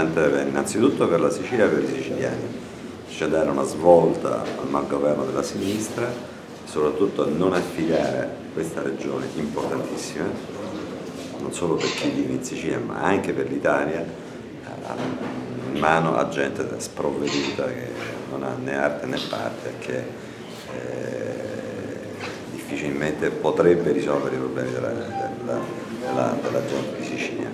importante innanzitutto per la Sicilia e per i siciliani, cioè dare una svolta al malgoverno della sinistra e soprattutto non affidare questa regione importantissima, non solo per chi vive in Sicilia ma anche per l'Italia, in mano a gente sprovveduta che non ha né arte né parte, che eh, difficilmente potrebbe risolvere i problemi della, della, della, della gente di Sicilia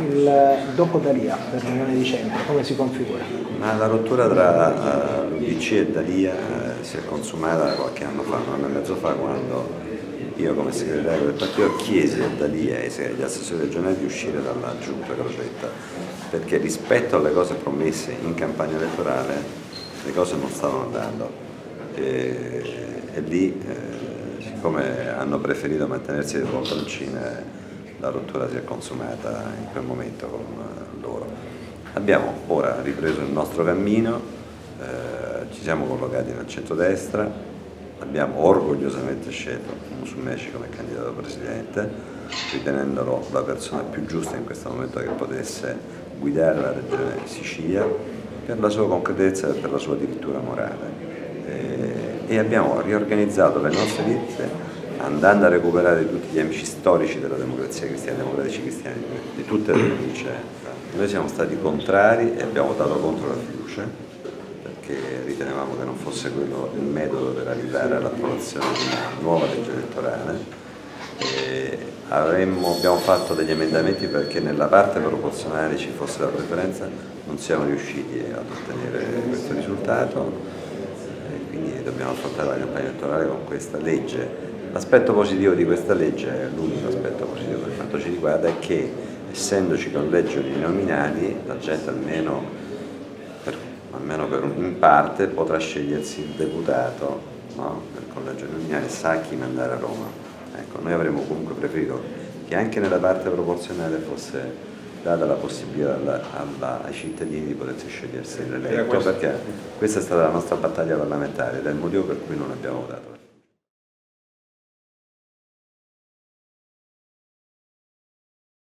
il dopo Dalia per l'Unione di Centro, come si configura? Ma la rottura tra uh, l'UDC e Dalia uh, si è consumata qualche anno fa, un anno e mezzo fa, quando io come segretario del partito chiesi a Dalia e agli assessori regionali di uscire dalla giunta Crocetta, perché rispetto alle cose promesse in campagna elettorale le cose non stavano andando. E, e lì, eh, siccome hanno preferito mantenersi le poltroncine la rottura si è consumata in quel momento con eh, loro. Abbiamo ora ripreso il nostro cammino, eh, ci siamo collocati nel centro-destra, abbiamo orgogliosamente scelto Musumeci come candidato presidente, ritenendolo la persona più giusta in questo momento che potesse guidare la regione Sicilia per la sua concretezza e per la sua dirittura morale. E, e abbiamo riorganizzato le nostre vite andando a recuperare tutti gli amici storici della democrazia cristiana, democratici cristiani di tutte le province, noi siamo stati contrari e abbiamo votato contro la fiducia perché ritenevamo che non fosse quello il metodo per arrivare all'approvazione di una nuova legge elettorale. Avremmo, abbiamo fatto degli emendamenti perché nella parte proporzionale ci fosse la preferenza, non siamo riusciti ad ottenere questo risultato, quindi dobbiamo affrontare la campagna elettorale con questa legge L'aspetto positivo di questa legge, l'unico aspetto positivo per quanto ci riguarda, è che essendoci collegio nominali, la gente almeno, per, almeno per un, in parte potrà scegliersi il deputato no? del collegio nominale, sa chi mandare a Roma. Ecco, noi avremmo comunque preferito che anche nella parte proporzionale fosse data la possibilità alla, alla, ai cittadini di potersi scegliersi l'eletto, perché questa è stata la nostra battaglia parlamentare ed è il motivo per cui non abbiamo votato.